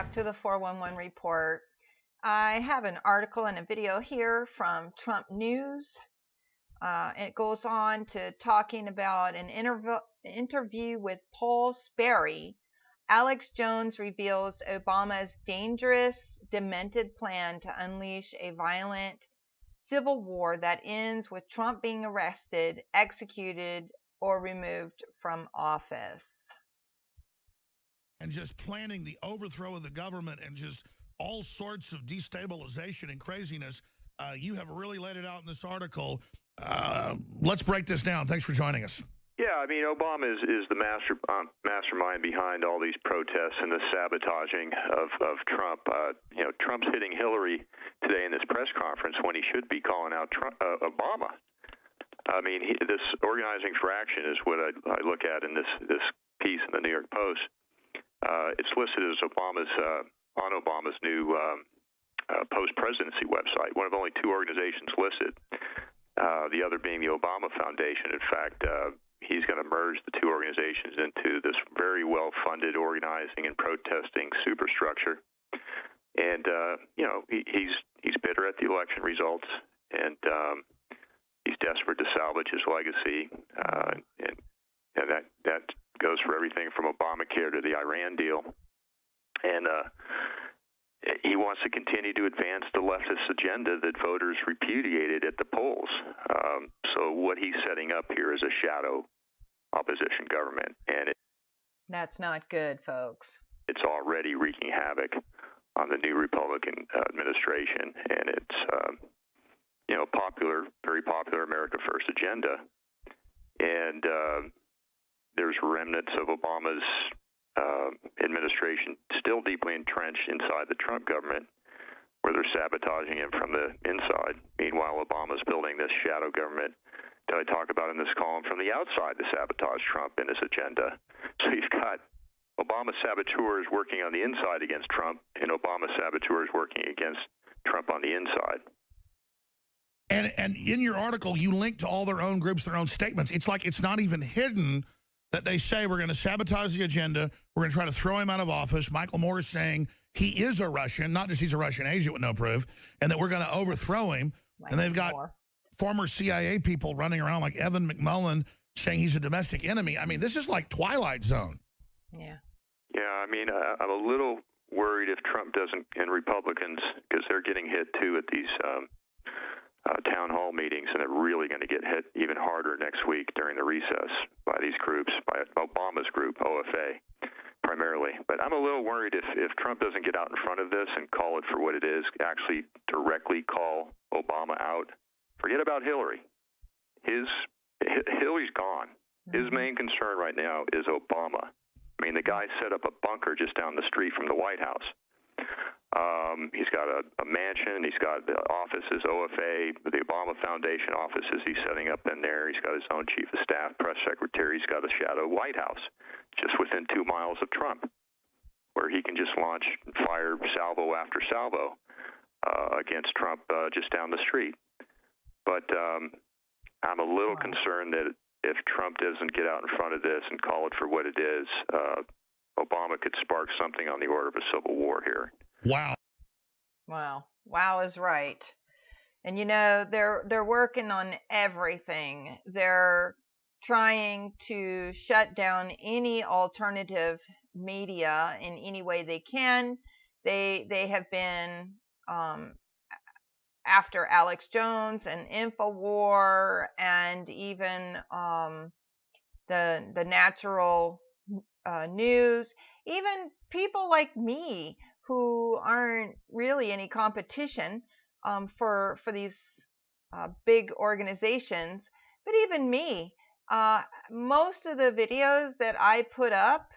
back to the 411 report. I have an article and a video here from Trump News. Uh, it goes on to talking about an interv- interview with Paul Sperry. Alex Jones reveals Obama's dangerous, demented plan to unleash a violent civil war that ends with Trump being arrested, executed, or removed from office. And just planning the overthrow of the government and just all sorts of destabilization and craziness. Uh, you have really laid it out in this article. Uh, let's break this down. Thanks for joining us. Yeah, I mean, Obama is, is the master um, mastermind behind all these protests and the sabotaging of, of Trump. Uh, you know, Trump's hitting Hillary today in this press conference when he should be calling out Trump, uh, Obama. I mean, he, this organizing for action is what I, I look at in this this piece in the New York Post. Uh, it's listed as Obama's uh, on Obama's new um, uh, post presidency website, one of only two organizations listed. Uh, the other being the Obama Foundation. In fact, uh, he's going to merge the two organizations into this very well funded organizing and protesting superstructure. And uh, you know he, he's he's bitter at the election results, and um, he's desperate to salvage his legacy. And and that that goes for everything from Obamacare to the Iran deal. And uh, he wants to continue to advance the leftist agenda that voters repudiated at the polls. Um, so what he's setting up here is a shadow opposition government, and it, that's not good, folks. It's already wreaking havoc on the new Republican uh, administration, and it's um, you know a popular, very popular America First agenda, and uh, there's remnants of Obama's uh, administration still deeply entrenched inside the Trump government, where they're sabotaging him from the inside. Meanwhile, Obama's building this shadow government that I talk about in this column from the outside to sabotage Trump and his agenda. So you've got Obama saboteurs working on the inside against Trump, and Obama saboteurs working against Trump on the inside. And and in your article, you link to all their own groups, their own statements. It's like it's not even hidden that they say we're going to sabotage the agenda. We're going to try to throw him out of office. Michael Moore is saying he is a Russian, not just he's a Russian agent with no proof, and that we're going to overthrow him. Michael and they've got Moore former CIA people running around like Evan McMullin saying he's a domestic enemy. I mean, this is like Twilight Zone. Yeah. Yeah, I mean, uh, I'm a little worried if Trump doesn't, and Republicans, because they're getting hit too at these um, uh, town hall meetings, and they're really going to get hit even harder next week during the recess by these groups, by Obama's group, OFA, primarily. But I'm a little worried if, if Trump doesn't get out in front of this and call it for what it is, actually directly call Obama out Forget about Hillary. His Hillary's gone. His mm-hmm. main concern right now is Obama. I mean, the guy set up a bunker just down the street from the White House. Um, he's got a, a mansion. He's got the offices, OFA, the Obama Foundation offices he's setting up in there. He's got his own chief of staff, press secretary. He's got a shadow White House just within two miles of Trump, where he can just launch fire salvo after salvo uh, against Trump uh, just down the street. But um, I'm a little wow. concerned that if Trump doesn't get out in front of this and call it for what it is, uh, Obama could spark something on the order of a civil war here. Wow. Wow. Wow is right. And you know, they're they're working on everything. They're trying to shut down any alternative media in any way they can. They they have been um, after Alex Jones and Infowar and even um, the the natural uh, news, even people like me who aren't really any competition um, for for these uh, big organizations, but even me, uh, most of the videos that I put up,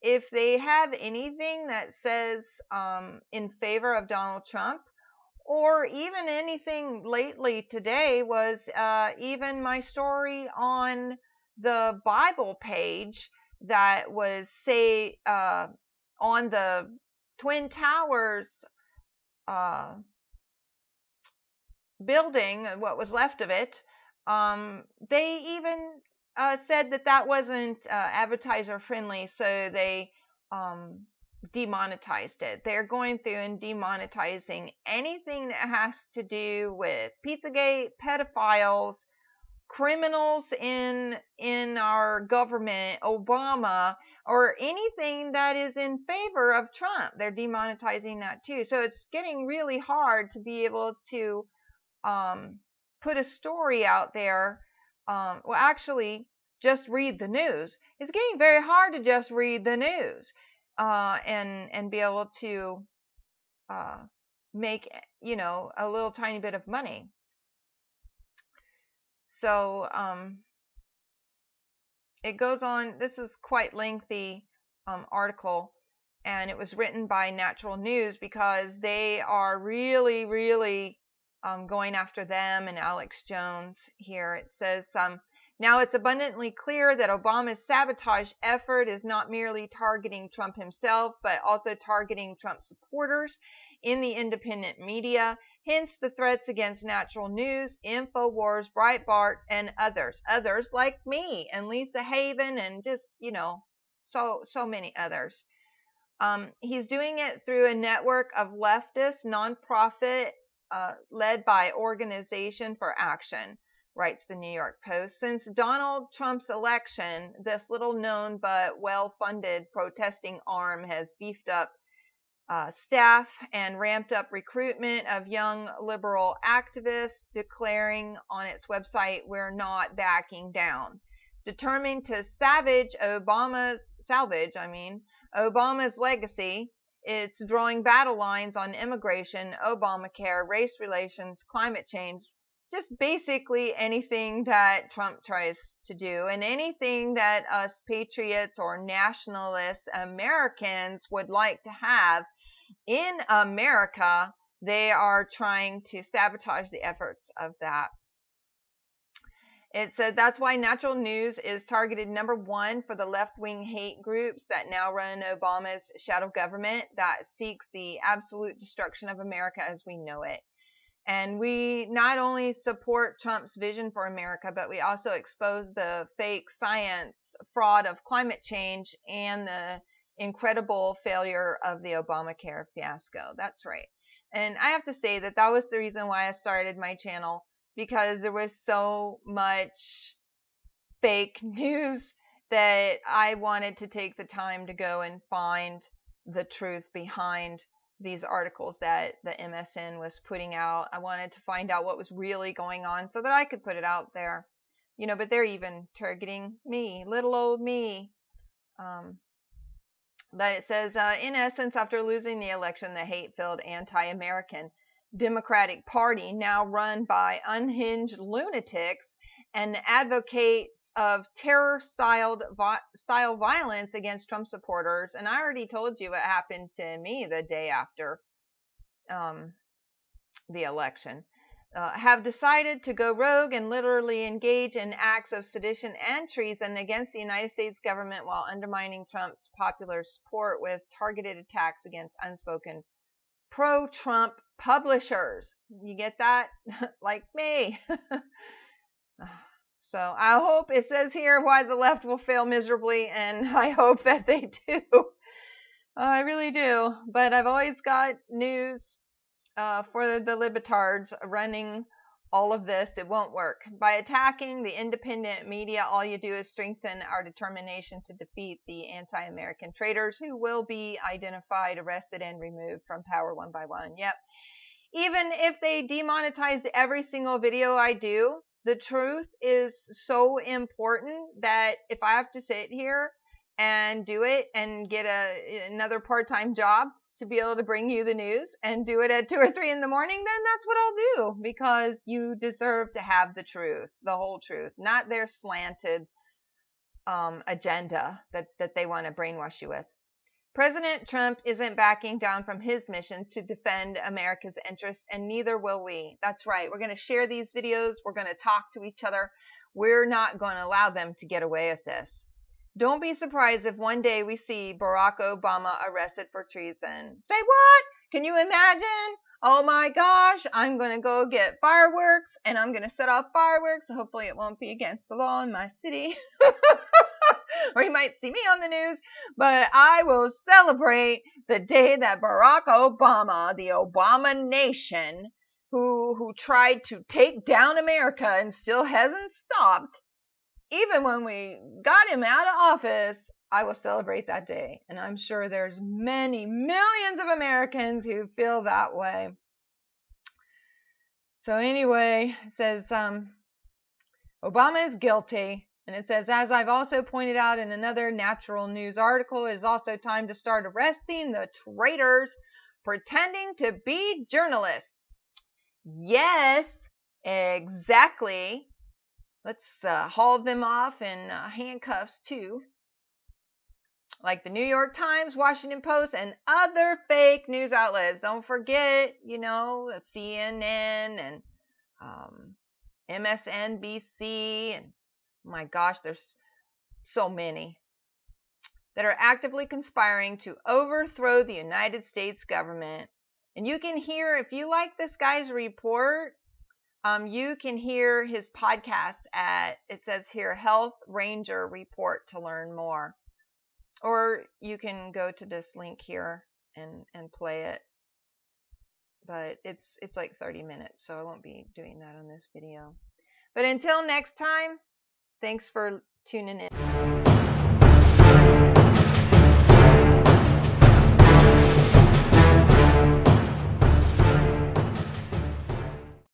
if they have anything that says um, in favor of Donald Trump, or even anything lately today was uh, even my story on the Bible page that was say uh, on the Twin Towers uh, building, what was left of it. Um, they even uh, said that that wasn't uh, advertiser friendly, so they um, demonetized it. They're going through and demonetizing anything that has to do with Pizzagate, pedophiles, criminals in in our government, Obama, or anything that is in favor of Trump. They're demonetizing that too. So it's getting really hard to be able to um, put a story out there. Um, well, actually, just read the news. It's getting very hard to just read the news uh, and and be able to uh, make you know a little tiny bit of money. So um, it goes on. This is quite lengthy um, article, and it was written by Natural News because they are really, really um, going after them and Alex Jones here. It says, um, now it's abundantly clear that Obama's sabotage effort is not merely targeting Trump himself, but also targeting Trump supporters in the independent media. Hence the threats against Natural News, InfoWars, Breitbart, and others. Others like me and Lisa Haven and just, you know, so, so many others. Um, he's doing it through a network of leftist nonprofit uh, led by Organization for Action, writes the New York Post. Since Donald Trump's election, this little known but well funded protesting arm has beefed up uh, staff and ramped up recruitment of young liberal activists, declaring on its website, We're not backing down. Determined to savage Obama's, salvage, I mean, Obama's legacy, it's drawing battle lines on immigration, Obamacare, race relations, climate change, just basically anything that Trump tries to do and anything that us patriots or nationalist Americans would like to have in America, they are trying to sabotage the efforts of that. It said that's why Natural News is targeted number one for the left wing hate groups that now run Obama's shadow government that seeks the absolute destruction of America as we know it. And we not only support Trump's vision for America, but we also expose the fake science fraud of climate change and the incredible failure of the Obamacare fiasco. That's right. And I have to say that that was the reason why I started my channel because there was so much fake news that I wanted to take the time to go and find the truth behind these articles that the MSM was putting out. I wanted to find out what was really going on so that I could put it out there. You know, but they're even targeting me, little old me. Um, but it says, uh, in essence, after losing the election, the hate filled anti American Democratic Party, now run by unhinged lunatics and advocates of terror style violence against Trump supporters. And I already told you what happened to me the day after um, the election. Uh, have decided to go rogue and literally engage in acts of sedition and treason against the United States government while undermining Trump's popular support with targeted attacks against unspoken pro Trump publishers. You get that? like me. so I hope it says here why the left will fail miserably, and I hope that they do. I really do. But I've always got news uh, for the libertards running all of this, it won't work. By attacking the independent media, all you do is strengthen our determination to defeat the anti American traitors who will be identified, arrested, and removed from power one by one. Yep. Even if they demonetize every single video I do, the truth is so important that if I have to sit here and do it and get a another part-time job to be able to bring you the news and do it at two or three in the morning, then that's what I'll do because you deserve to have the truth, the whole truth, not their slanted um, agenda that, that they want to brainwash you with. President Trump isn't backing down from his mission to defend America's interests, and neither will we. That's right. We're going to share these videos. We're going to talk to each other. We're not going to allow them to get away with this. Don't be surprised if one day we see Barack Obama arrested for treason. Say what? Can you imagine? Oh my gosh, I'm going to go get fireworks and I'm going to set off fireworks. Hopefully, it won't be against the law in my city. or you might see me on the news, but I will celebrate the day that Barack Obama, the Obama nation, who who tried to take down America and still hasn't stopped, even when we got him out of office, I will celebrate that day. And I'm sure there's many millions of Americans who feel that way. So anyway, it says um, Obama is guilty. And it says, as I've also pointed out in another natural news article, it is also time to start arresting the traitors pretending to be journalists. Yes, exactly. Let's uh, haul them off in uh, handcuffs too. Like the New York Times, Washington Post, and other fake news outlets. Don't forget, you know, CNN and um, MSNBC, and my gosh, there's so many that are actively conspiring to overthrow the United States government. And you can hear, if you like this guy's report, um, you can hear his podcast at, it says here, Health Ranger Report to learn more. Or you can go to this link here and, and play it but it's it's like 30 minutes, so I won't be doing that on this video. But until next time, thanks for tuning in.